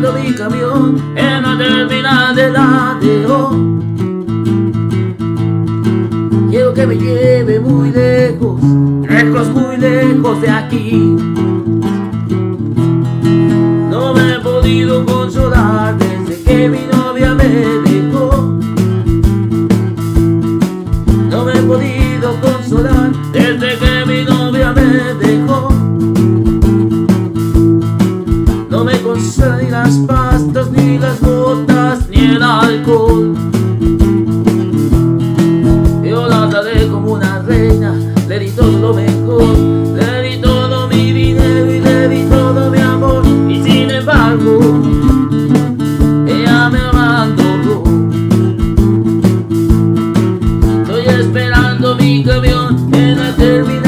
mi camión en la terminal de la DO. Quiero que me lleve muy lejos, lejos, muy lejos de aquí. No me he podido consolar desde que mi novia me dejó. No me he podido consolar desde que mi novia me dejó. ni las pastas, ni las botas, ni el alcohol. Yo la traté como una reina, le di todo lo mejor, le di todo mi dinero y le di todo mi amor. Y sin embargo, ella me abandonó. Estoy esperando mi camión en la terminal.